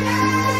Yeah.